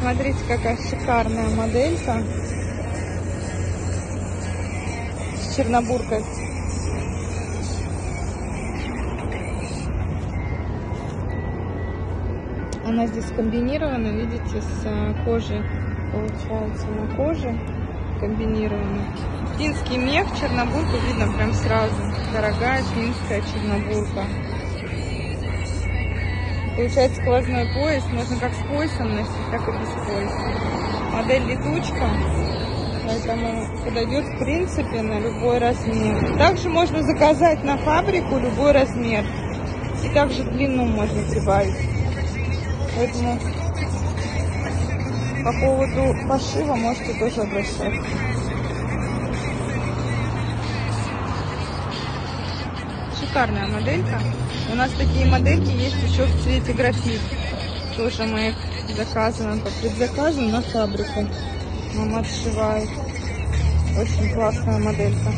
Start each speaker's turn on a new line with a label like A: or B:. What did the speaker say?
A: Смотрите, какая шикарная моделька. С чернобуркой. Она здесь комбинирована, видите, с э, кожей. Получается на коже комбинирована. Финский мех, чернобурку видно прям сразу. Дорогая финская чернобурка. Получается сквозной пояс. Можно как с поясом носить, так и без пояса. Модель летучка. Поэтому подойдет в принципе на любой размер. Также можно заказать на фабрику любой размер. И также длину можно прибавить. Поэтому по поводу пошива можете тоже обращаться. Шикарная моделька. У нас такие модельки есть еще в цвете графит. Тоже мы их заказываем по предзаказу на фабрику. Мама отшивает. Очень классная моделька.